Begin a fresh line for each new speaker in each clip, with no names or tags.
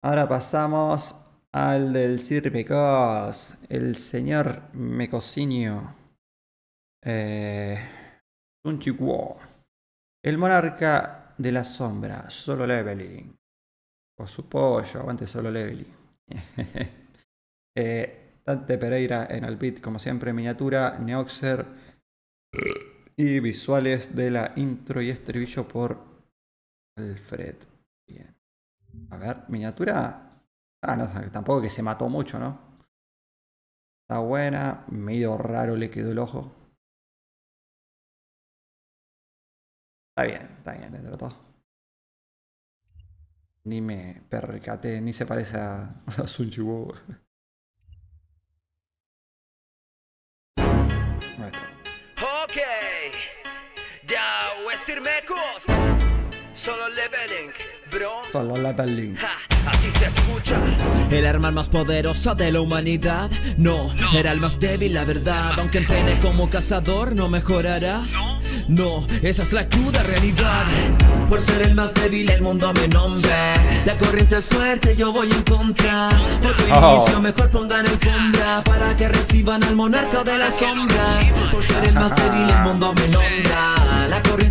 Ahora pasamos al del Sir Mecos, el señor Mecosinio. Eh. El monarca de la sombra, solo leveling. Por su pollo, aguante solo leveling. eh, Dante Pereira en el beat, como siempre, miniatura, Neoxer y visuales de la intro y estribillo por Alfred. Bien. A ver, miniatura. Ah, no, tampoco que se mató mucho, ¿no? Está buena. Medio raro le quedó el ojo. Está bien, está bien dentro de todo. Ni me percate, ni se parece a, a Sun Chihuahua.
Ok, ya Westir Mecos, solo leveling, bro.
Solo la Berlin.
Ja, así se escucha.
El arma más poderosa de la humanidad No, era el más débil, la verdad Aunque entrene como cazador, ¿no mejorará? No, esa es la cruda realidad Por ser el más débil, el mundo me nombra La corriente es fuerte, yo voy en contra Otro
Oh.
inicio, mejor pongan alfombra Para que reciban al monarca de las sombras Por ser el más débil, el mundo me nombra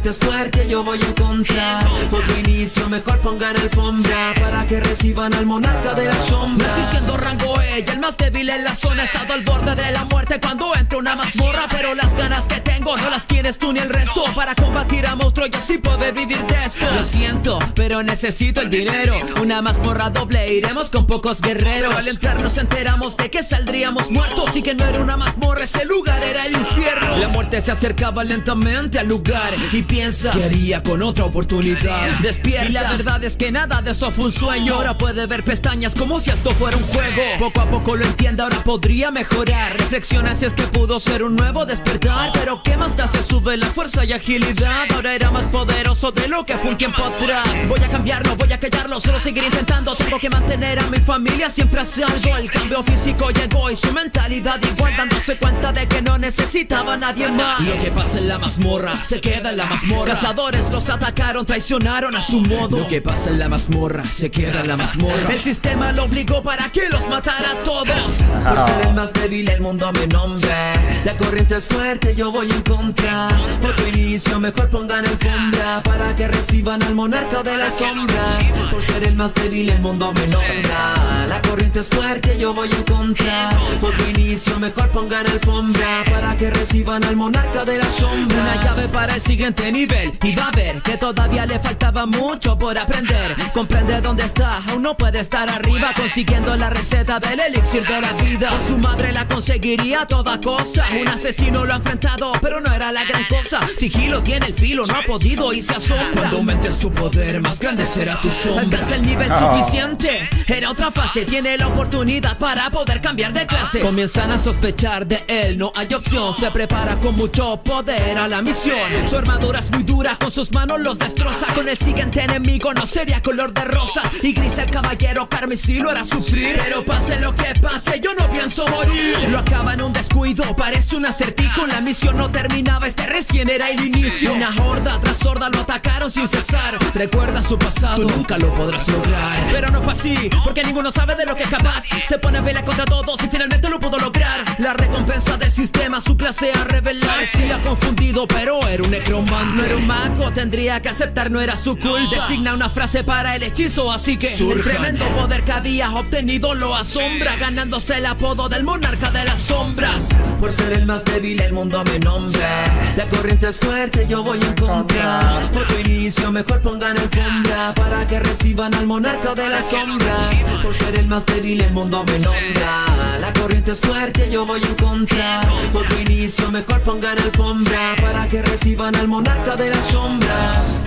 es fuerte, yo voy en contra. Otro inicio, mejor pongan alfombra Para que reciban al monarca de las sombras Nací siendo rango ella, el más débil en la zona. He estado al borde de la muerte cuando entro una mazmorra Pero las ganas que tengo no las tienes tú ni el resto. Para combatir a monstruos y así poder vivir de esto. Lo siento, pero necesito el dinero. Una mazmorra doble, iremos con pocos guerreros. Al entrar nos enteramos de que saldríamos muertos Y que no era una mazmorra, ese lugar era el infierno. La muerte se acercaba lentamente al lugar Y piensa, ¿qué haría con otra oportunidad? Despierta, y la verdad es que nada de eso fue un sueño. Ahora puede ver pestañas como si esto fuera un juego. Poco a poco lo entiende, ahora podría mejorar. Reflexiona si es que pudo ser un nuevo despertar. Pero ¿qué más da? Se sube la fuerza y agilidad. Ahora era más poderoso de lo que fue un tiempo atrás. Voy a cambiarlo, voy a callarlo, solo seguir intentando. Tengo que mantener a mi familia siempre a salvo. El cambio físico llegó y su mentalidad igual Dándose cuenta de que no necesitaba a nadie más. Lo que pasa en la mazmorra, se queda en la mazmorra Cazadores los atacaron, traicionaron a su modo. Lo que pasa en la mazmorra, se queda en la mazmorra. El sistema lo obligó para que los matara a todos. Por ser el más débil el mundo me nombra La corriente es fuerte, yo voy en contra. Otro inicio, mejor pongan alfombra Para que reciban al monarca de las sombras Por ser el más débil el mundo me nombra. La corriente es fuerte, yo voy en contra. Otro inicio, mejor pongan alfombra Para que reciban al monarca de las sombras Una llave para el siguiente nivel. Y va a ver que todavía le faltaba mucho por aprender. Comprende dónde está, aún no puede estar arriba Consiguiendo la receta del elixir de la vida. Su madre la conseguiría a toda costa. Un asesino lo ha enfrentado, pero no era la gran cosa. Sigilo tiene el filo, no ha podido y se asombra. Cuando aumentes tu poder, más grande será tu sombra. Alcanza el nivel
Ah.
suficiente Era otra fase, tiene la oportunidad para poder cambiar de clase. Comienzan a sospechar de él, no hay opción. Se prepara con mucho poder a la misión. Su armadura muy dura, con sus manos los destroza. Con el siguiente enemigo no sería color de rosa. Y gris el caballero carmesí lo hará sufrir. Pero pase lo que pase, yo no pienso morir. Lo acaba en un descuido, parece un acertijo. La misión no terminaba, este recién era el inicio. Una horda tras horda lo atacaron sin cesar. Recuerda su pasado, tú nunca lo podrás lograr. Pero no fue así, porque ninguno sabe de lo que es capaz. Se pone a pelear contra todos y finalmente lo pudo lograr. La recompensa del sistema, su clase a revelar. Se ha confundido, pero era un necromante No era un mago, tendría que aceptar, no era su cool. Designa una frase para el hechizo, así que El tremendo poder que había obtenido lo asombra Ganándose el apodo del monarca de las sombras. Por ser el más débil el mundo me nombra. La corriente es fuerte, yo voy en contra. Otro inicio, mejor pongan alfombra. Para que reciban al monarca de las sombras Por ser el más débil el mundo me nombra La corriente es fuerte, yo voy en contra Otro inicio, mejor pongan alfombra Para que reciban al monarca de las sombras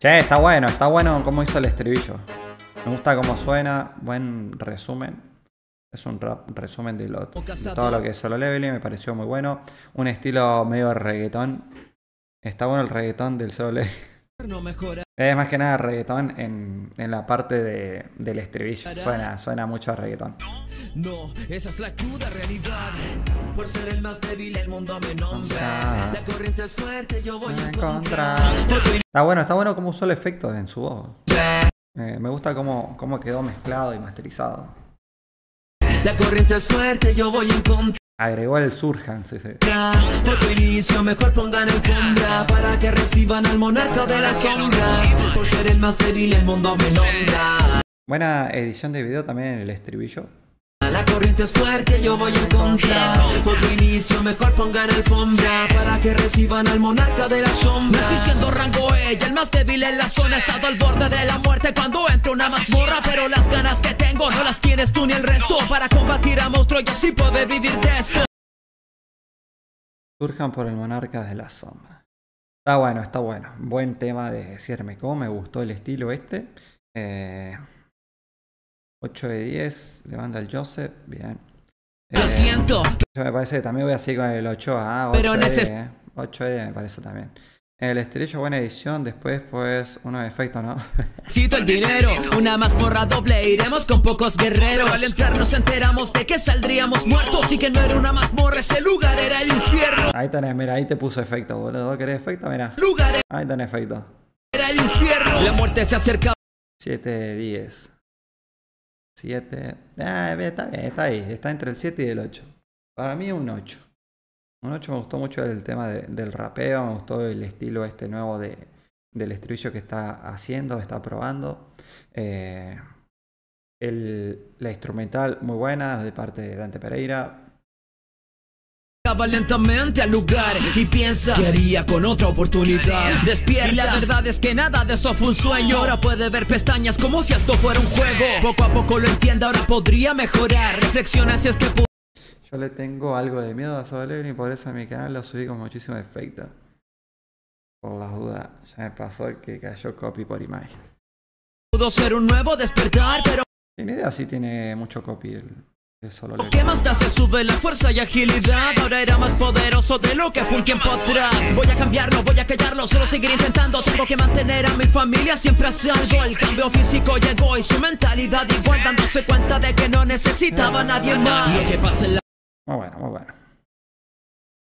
Che, está bueno, está bueno cómo hizo el estribillo. Me gusta cómo suena, buen resumen. Es un rap, resumen de, lo- de todo lo que es solo leveling, me pareció muy bueno. Un estilo medio reggaetón. Está bueno el reggaetón del solo leveling. Es más que nada reggaetón en, en la parte de, del estribillo. Suena, suena mucho a reggaetón.
No, esa es la cruda realidad. Por ser el más débil, el mundo me nombra.
Nombra.
La corriente es fuerte, yo voy en
Contra.
contra. Otro
Está bueno, está bueno cómo usó el efecto en su voz. Eh, me gusta cómo, cómo quedó mezclado y masterizado.
La corriente es fuerte, yo voy en contra.
Agregó el Surjan, sí, sí.
Otro inicio, mejor pongan alfombra para que reciban al monarca de la sombra. Por ser el más débil, el mundo me nombra.
Buena edición de video también en el estribillo.
Corriente es fuerte, yo voy en contra. Otro inicio, mejor pongan alfombra para que reciban al monarca de la sombra. Nací siendo rango ella, el más débil en la zona. He estado al borde de la muerte cuando entro una mazmorra. Pero las ganas que tengo no las tienes tú ni el resto. Para combatir a monstruos, yo sí puedo vivir de esto.
Surjan por el monarca de la sombra. Está bueno, está bueno. Buen tema de Ciermeco. Me gustó el estilo este. Eh, 8 de 10. Levanta el Joseph. Bien.
Lo
Eh,
siento,
Yo me parece que también voy a seguir con el 8. Ah, 8
Pero
eh. 8 me parece también. El estribillo, buena edición. Después, pues, unos efectos, ¿no?
necesito el dinero. Una mazmorra doble, iremos con pocos guerreros. Al entrar nos enteramos de que saldríamos muertos y que no era una mazmorra, ese lugar era el infierno.
ahí tenés, mira, ahí te puso efecto, boludo. ¿Vos ¿Querés efecto? Mira.
Lugar
Ahí tenés efecto.
era el infierno. La muerte se acercaba.
7 de 10. 7. Ah, está bien, está ahí. Está entre el 7 y el 8. Para mí un 8. Un 8 me gustó mucho el tema de- del rapeo, me gustó el estilo este nuevo de, del estribillo que está haciendo, está probando. Eh, el- la instrumental muy buena de parte de Dante Pereira.
Lentamente al lugar y piensa ¿Qué haría con otra oportunidad? Despierta y la verdad es que nada de eso fue un sueño Ahora puede ver pestañas como si esto fuera un juego Poco a poco lo entiende, ahora podría mejorar Reflexiona si es que
Yo le tengo algo de miedo a Soleil y por eso en mi canal lo subí con muchísimo efecto. Por las dudas, ya me pasó que cayó copy por imagen.
pudo ser un nuevo despertar Pero
Tiene idea, sí tiene mucho copy el, el Soleil.
¿qué más da? Se sube la fuerza y agilidad Ahora era más poderoso de lo que fue un tiempo atrás Voy a cambiarlo, voy a callarlo, solo seguir intentando Tengo que mantener a mi familia siempre a salvo El cambio físico llegó y su mentalidad igual Dándose cuenta de que no necesitaba a nadie más
Muy bueno, muy bueno.